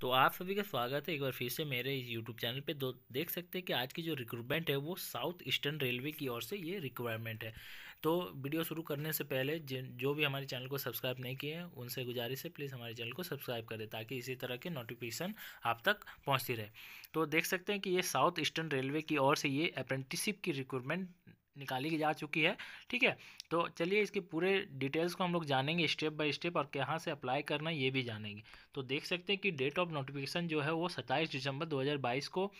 तो आप सभी का स्वागत है एक बार फिर से मेरे इस यूट्यूब चैनल पे। दो, देख सकते हैं कि आज की जो रिक्रूटमेंट है वो साउथ ईस्टर्न रेलवे की ओर से ये रिक्वायरमेंट है। तो वीडियो शुरू करने से पहले जिन, जो भी हमारे चैनल को सब्सक्राइब नहीं किए हैं, उनसे गुजारिश है प्लीज़ हमारे चैनल को सब्सक्राइब करें ताकि इसी तरह के नोटिफिकेशन आप तक पहुँचती रहे। तो देख सकते हैं कि ये साउथ ईस्टर्न रेलवे की ओर से ये अप्रेंटिसशिप की रिक्रूटमेंट निकाली जा चुकी है, ठीक है? तो चलिए इसके पूरे डिटेल्स को हम लोग जानेंगे स्टेप बाय स्टेप और कहाँ से अप्लाई करना ये भी जानेंगे। तो देख सकते हैं कि डेट ऑफ़ नोटिफिकेशन जो है वो सत्ताईस दिसंबर 2022 को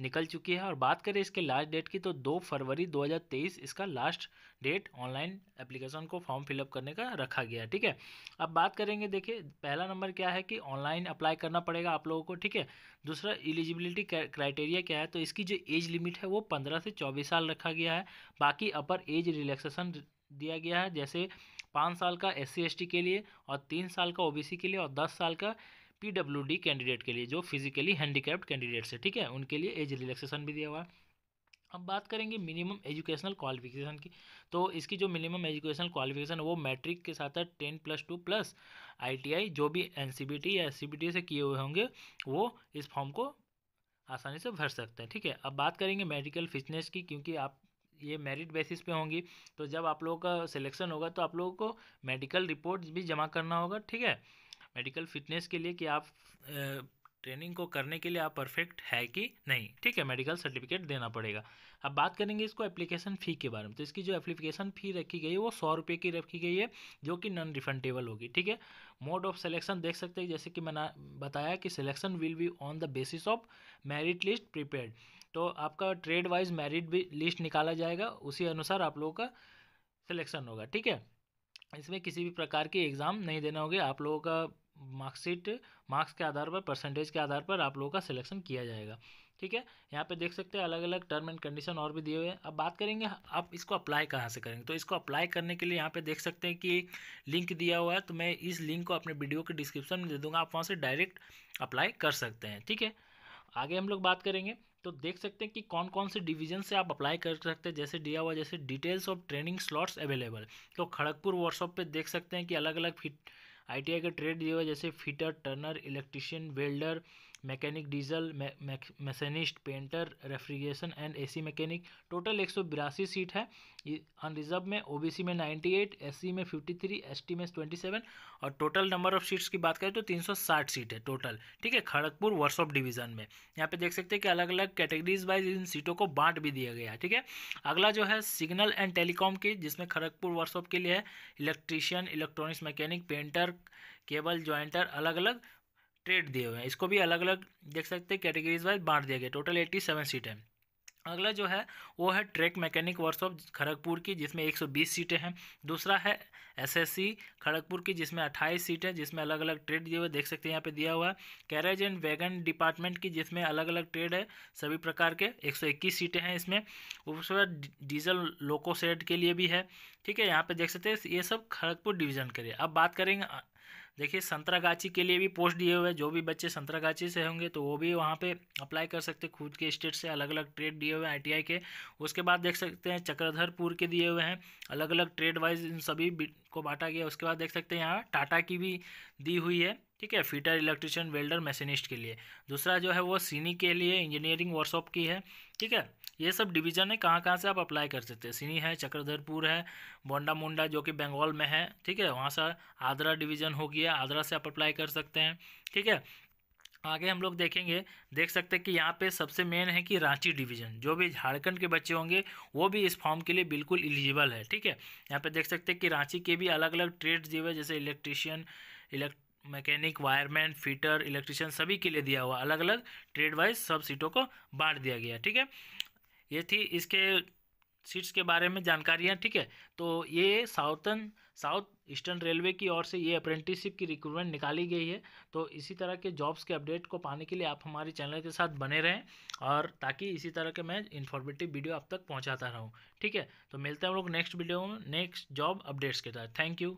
निकल चुकी है और बात करें इसके लास्ट डेट की तो दो फरवरी 2023 इसका लास्ट डेट ऑनलाइन एप्लीकेशन को फॉर्म फिलअप करने का रखा गया ठीक है? अब बात करेंगे, देखिए, पहला नंबर क्या है कि ऑनलाइन अप्लाई करना पड़ेगा आप लोगों को, ठीक है? दूसरा एलिजिबिलिटी क्राइटेरिया क्या है? तो इसकी जो एज लिमिट है वो पंद्रह से चौबीस साल रखा गया है। बाकी अपर एज रिलैक्सेशन दिया गया है, जैसे पाँच साल का एस सी के लिए और तीन साल का ओबीसी के लिए और दस साल का पीडब्ल्यूडी कैंडिडेट के लिए, जो फिजिकली हैंडीकैप्ड कैंडिडेट्स है, ठीक है? उनके लिए एज रिलैक्सेशन भी दिया हुआ है। अब बात करेंगे मिनिमम एजुकेशनल क्वालिफिकेशन की तो इसकी जो मिनिमम एजुकेशनल क्वालिफिकेशन है, वो मैट्रिक के साथ है, ten plus two plus ITI जो भी एनसीबीटी या एससीबीटी से किए हुए होंगे, वो इस फॉर्म को आसानी से भर सकते हैं, ठीक है? अब बात करेंगे मेडिकल फिटनेस की, क्योंकि आप ये मेरिट बेसिस पे होंगी। तो जब आप लोगों का सिलेक्शन होगा तो आप लोगों को मेडिकल रिपोर्ट भी जमा करना होगा, ठीक है? मेडिकल फिटनेस के लिए कि आप ट्रेनिंग को करने के लिए आप परफेक्ट है कि नहीं? ठीक है, मेडिकल सर्टिफिकेट देना पड़ेगा। अब बात करेंगे इसको एप्लीकेशन फ़ी के बारे में। तो इसकी जो एप्लीकेशन फ़ी रखी गई है, वो सौ रुपये की रखी गई है, जो कि नॉन रिफंडेबल होगी। ठीक है? मोड ऑफ़ सिलेक्शन देख सकते हैं, जैसे कि मैंने बताया कि selection will be on the basis of merit list prepare तो आपका ट्रेड वाइज मेरिट भी लिस्ट निकाला जाएगा, उसी अनुसार आप लोगों का सिलेक्शन होगा। ठीक है? इसमें किसी भी प्रकार की एग्ज़ाम नहीं देना होगी। आप लोगों का मार्कशीट, मार्क्स के आधार पर, परसेंटेज के आधार पर आप लोगों का सिलेक्शन किया जाएगा। ठीक है? यहाँ पे देख सकते हैं अलग अलग टर्म एंड कंडीशन और भी दिए हुए हैं। अब बात करेंगे, आप इसको अप्लाई कहाँ से करेंगे? तो इसको अप्लाई करने के लिए यहाँ पे देख सकते हैं कि लिंक दिया हुआ है तो मैं इस लिंक को अपने वीडियो के डिस्क्रिप्शन में दे दूँगा, आप वहाँ से डायरेक्ट अप्लाई कर सकते हैं। ठीक है? आगे हम लोग बात करेंगे तो देख सकते हैं कि कौन कौन से डिवीज़न से आप अप्लाई कर सकते हैं, जैसे दिया हुआ, जैसे details of training slots available. तो खड़गपुर वर्कशॉप पे देख सकते हैं कि अलग अलग फिट आईटीआई का ट्रेड दिए हुए जैसे fitter turner electrician welder mechanic diesel machinist painter refrigeration and AC mechanic total एक सीट है। अनरिजर्व में ओबीसी में 98 एससी में 53 एसटी में 27 और टोटल नंबर ऑफ़ सीट्स की बात करें तो 360 सीट है टोटल ठीक है? खड़गपुर वर्कशॉप डिवीज़न में। यहाँ पे देख सकते हैं कि अलग अलग कैटेगरीज वाइज इन सीटों को बांट भी दिया गया है। ठीक है? अगला जो है सिग्नल एंड टेलीकॉम की, जिसमें खड़गपुर वर्कशॉप के लिए है। Electrician electronics mechanic painter cable jointer अलग अलग ट्रेड दिए हुए हैं। इसको भी अलग अलग देख सकते हैं कैटेगरीज वाइज बांट दिया गया। टोटल एट्टी सेवन सीट है। अगला जो है, वो है ट्रैक मैकेनिक वर्कशॉप खड़गपुर की, जिसमें 120 सीटें हैं। दूसरा है एसएससी खड़गपुर की, जिसमें 28 सीट है, जिसमें अलग अलग ट्रेड दिए हुए देख सकते हैं, यहाँ पे दिया हुआ है। कैरेज एंड वैगन डिपार्टमेंट की, जिसमें अलग अलग ट्रेड है, सभी प्रकार के 121 सीटें हैं इसमें। उसके डीजल लोको सेट के लिए भी है। ठीक है, यहाँ पर देख सकते हैं, ये सब खड़गपुर डिवीज़न के लिए। अब बात करेंगे देखिए, संतरागाछी के लिए भी पोस्ट दिए हुए हैं। जो भी बच्चे संतरागाछी से होंगे तो वो भी वहाँ पे अप्लाई कर सकते खुद के स्टेट से अलग अलग ट्रेड दिए हुए हैं, आईटीआई के। उसके बाद देख सकते हैं, चक्रधरपुर के दिए हुए हैं। अलग अलग ट्रेड वाइज इन सभी को बांटा गया उसके बाद देख सकते हैं यहाँ टाटा की भी दी हुई है। ठीक है फिटर इलेक्ट्रिशियन वेल्डर मशीनिस्ट के लिए। दूसरा जो है वो सीनी के लिए इंजीनियरिंग वर्कशॉप की है, ठीक है। ये सब डिवीज़न है कहाँ कहाँ से आप अप्लाई कर सकते हैं? सिनी है, चक्रधरपुर है बोंडा मुंडा जो कि बंगाल में है, ठीक है। वहाँ से आदरा डिवीज़न हो गया, आदरा से आप अप्लाई कर सकते हैं, ठीक है। आगे हम लोग देखेंगे, देख सकते हैं कि यहाँ पे सबसे मेन है कि रांची डिवीज़न जो भी झारखंड के बच्चे होंगे, वो भी इस फॉर्म के लिए बिल्कुल एलिजिबल है, ठीक है। यहाँ पे देख सकते हैं कि रांची के भी अलग अलग ट्रेड्स दिए हुए जैसे electrician elect mechanic, wireman, fitter, electrician सभी के लिए दिया हुआ अलग अलग ट्रेड वाइज सब सीटों को बांट दिया गया, ठीक है? ये थी इसके सीट्स के बारे में जानकारियाँ, ठीक है? तो ये साउथन, साउथ ईस्टर्न रेलवे की ओर से ये अप्रेंटिसशिप की रिक्रूटमेंट निकाली गई है। तो इसी तरह के जॉब्स के अपडेट को पाने के लिए आप हमारे चैनल के साथ बने रहें और ताकि इसी तरह के मैं इन्फॉर्मेटिव वीडियो आप तक पहुंचाता रहूँ, ठीक है? तो मिलते हैं हम लोग नेक्स्ट वीडियो में नेक्स्ट जॉब अपडेट्स के साथ थैंक यू